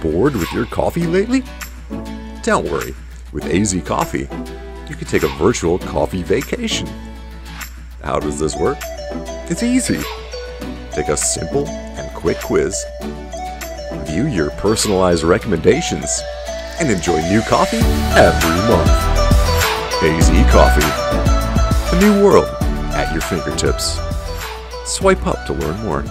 bored with your coffee lately? Don't worry, with AZ Coffee, you can take a virtual coffee vacation. How does this work? It's easy. Take a simple and quick quiz, view your personalized recommendations, and enjoy new coffee every month. AZ Coffee. A new world at your fingertips. Swipe up to learn more.